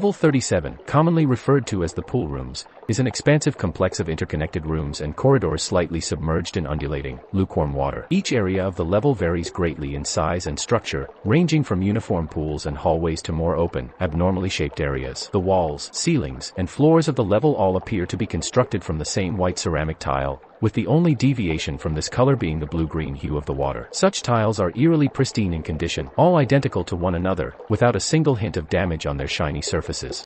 Level 37, commonly referred to as the pool rooms, is an expansive complex of interconnected rooms and corridors slightly submerged in undulating, lukewarm water. Each area of the level varies greatly in size and structure, ranging from uniform pools and hallways to more open, abnormally shaped areas. The walls, ceilings, and floors of the level all appear to be constructed from the same white ceramic tile, with the only deviation from this color being the blue-green hue of the water. Such tiles are eerily pristine in condition, all identical to one another, without a single hint of damage on their shiny surfaces.